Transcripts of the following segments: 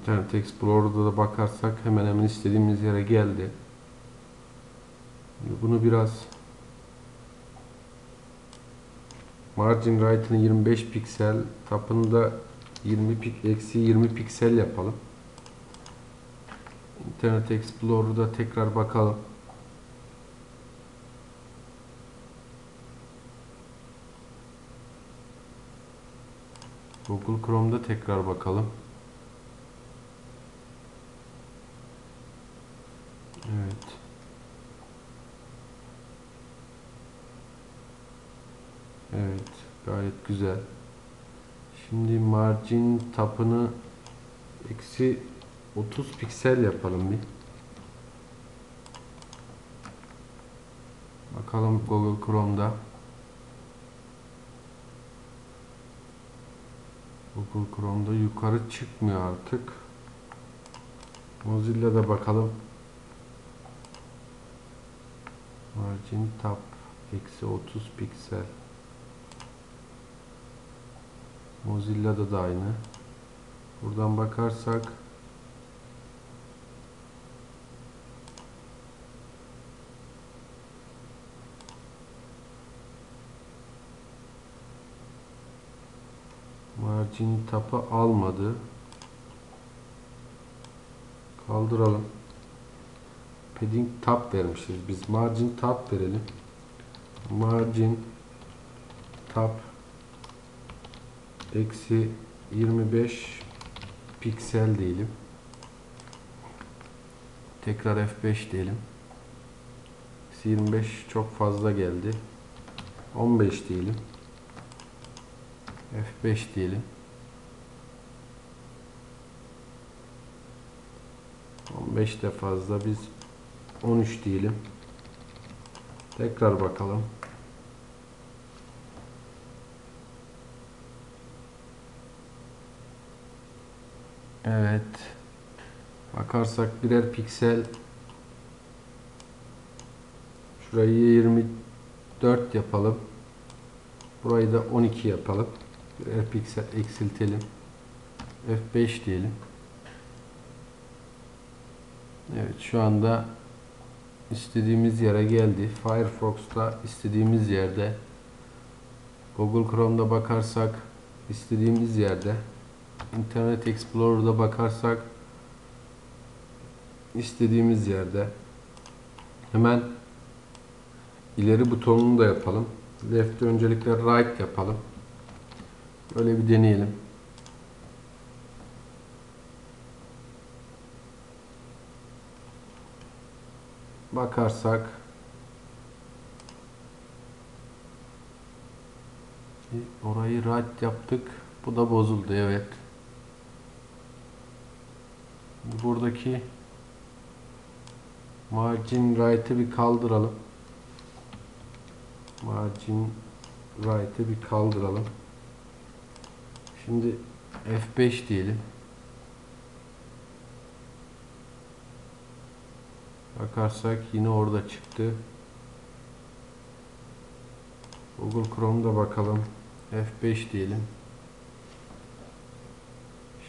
İnternet Explorer'da da bakarsak hemen hemen istediğimiz yere geldi. Bunu biraz margin right'ını 25 piksel, tapını da 20 pik eksi 20 piksel yapalım. İnternet Explorer'da tekrar bakalım. Google Chrome'da tekrar bakalım. Evet. Evet, gayet güzel. Şimdi margin tapını eksi 30 piksel yapalım bir. Bakalım Google Chrome'da. Google Chrome'da yukarı çıkmıyor artık. Mozilla'da bakalım. Margin tab eksi 30 piksel. Mozilla'da da aynı. Buradan bakarsak margin tapı almadı. Kaldıralım. Padding tab vermişiz. Biz margin tab verelim. Margin tab eksi 25 piksel diyelim. Tekrar F5 diyelim. Eksi 25 çok fazla geldi. 15 diyelim. F5 diyelim. 15 de fazla biz 13 diyelim. Tekrar bakalım. Evet. Bakarsak birer piksel şurayı 24 yapalım. Burayı da 12 yapalım. Birer piksel eksiltelim. F5 diyelim. Evet şu anda istediğimiz yere geldi. Firefox'ta istediğimiz yerde. Google Chrome'da bakarsak istediğimiz yerde. Internet Explorer'da bakarsak istediğimiz yerde. Hemen ileri butonunu da yapalım. Left'te öncelikle right yapalım. Böyle bir deneyelim. Bakarsak orayı right yaptık. Bu da bozuldu evet. Buradaki margin right'ı bir kaldıralım. Margin right'ı bir kaldıralım. Şimdi F5 diyelim. Bakarsak yine orada çıktı. Google Chrome'da bakalım. F5 diyelim.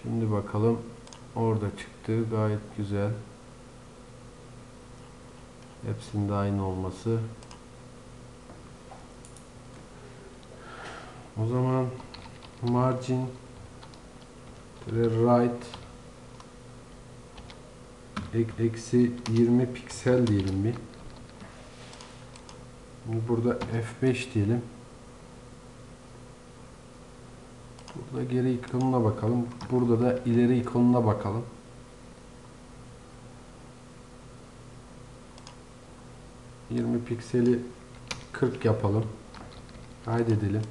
Şimdi bakalım. Orada çıktı. Gayet güzel. Hepsinde aynı olması. O zaman margin right eksi 20 piksel diyelim bir. Burada F5 diyelim. Burada geri ikonuna bakalım. Burada da ileri ikonuna bakalım. Yirmi pikseli 40 yapalım. Kaydedelim.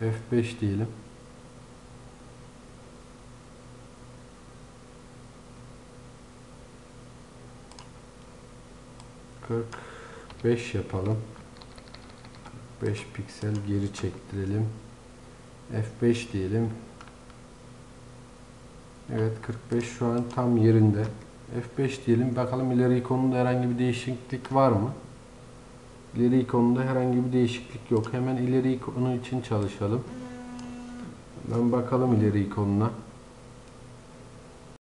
F5 diyelim. Kırk beş yapalım. 5 piksel geri çektirelim. F5 diyelim. Evet 45 şu an tam yerinde. F5 diyelim. Bakalım ileri ikonunda herhangi bir değişiklik var mı? İleri ikonunda herhangi bir değişiklik yok. Hemen ileri ikonu için çalışalım. Ben bakalım ileri ikonuna.